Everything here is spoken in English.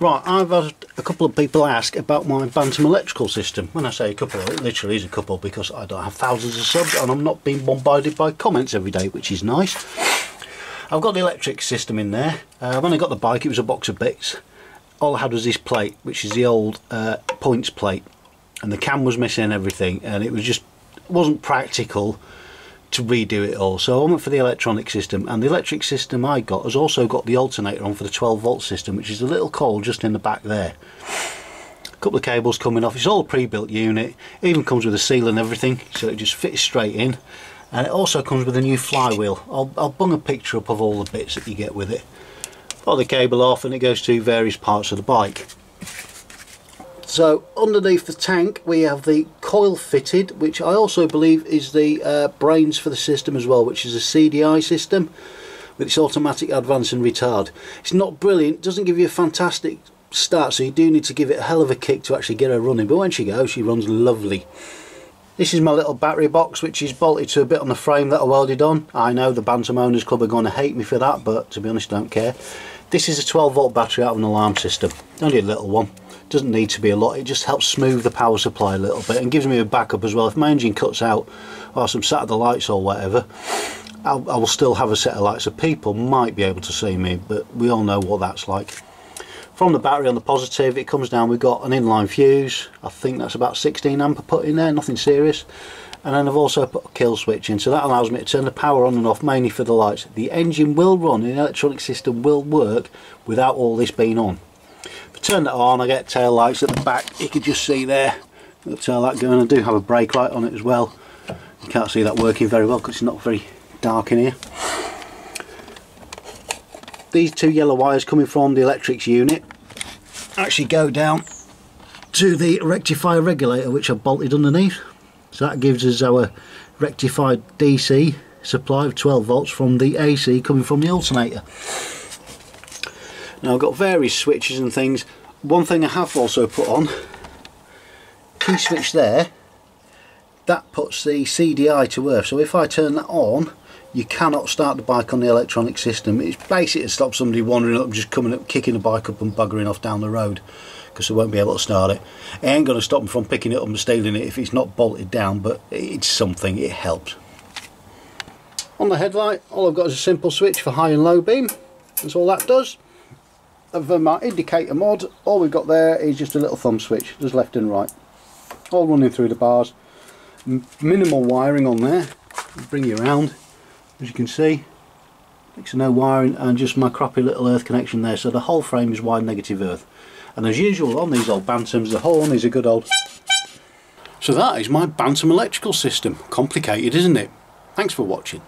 Right, I've had a couple of people ask about my Bantam electrical system. When I say a couple, it literally is a couple because I don't have thousands of subs and I'm not being bombarded by comments every day, which is nice. I've got the electric system in there. Uh, when I got the bike, it was a box of bits. All I had was this plate, which is the old uh, points plate, and the cam was missing and everything, and it was just wasn't practical to redo it all. So I went for the electronic system and the electric system I got has also got the alternator on for the 12 volt system which is a little coil just in the back there. A couple of cables coming off. It's all pre-built unit. It even comes with a seal and everything so it just fits straight in. And it also comes with a new flywheel. I'll, I'll bung a picture up of all the bits that you get with it. Put the cable off and it goes to various parts of the bike so underneath the tank we have the coil fitted which I also believe is the uh, brains for the system as well which is a CDI system with its automatic advance and retard. It's not brilliant, doesn't give you a fantastic start so you do need to give it a hell of a kick to actually get her running but when she goes she runs lovely. This is my little battery box which is bolted to a bit on the frame that I welded on. I know the Bantam Owners Club are going to hate me for that but to be honest I don't care. This is a 12 volt battery out of an alarm system, only a little one. Doesn't need to be a lot. It just helps smooth the power supply a little bit and gives me a backup as well. If my engine cuts out or some Saturday lights or whatever I'll, I will still have a set of lights. So people might be able to see me but we all know what that's like from the battery on the positive it comes down we've got an inline fuse. I think that's about 16 amp put in there nothing serious. And then I've also put a kill switch in so that allows me to turn the power on and off mainly for the lights. The engine will run the electronic system will work without all this being on. If I turn that on I get tail lights at the back. You can just see there the tail light going. I do have a brake light on it as well. You can't see that working very well because it's not very dark in here. These two yellow wires coming from the electrics unit actually go down to the rectifier regulator which I've bolted underneath so that gives us our rectified DC supply of 12 volts from the AC coming from the alternator now I've got various switches and things. One thing I have also put on, key switch there, that puts the CDI to earth. So if I turn that on, you cannot start the bike on the electronic system. It's basically to stop somebody wandering up, just coming up, kicking the bike up and buggering off down the road because they won't be able to start it. It ain't going to stop them from picking it up and stealing it if it's not bolted down, but it's something, it helps. On the headlight, all I've got is a simple switch for high and low beam. That's all that does of my indicator mod all we've got there is just a little thumb switch just left and right all running through the bars minimal wiring on there bring you around as you can see next no wiring and just my crappy little earth connection there. So the whole frame is wide negative earth. And as usual on these old Bantams the horn is a good old so that is my Bantam electrical system. Complicated isn't it? Thanks for watching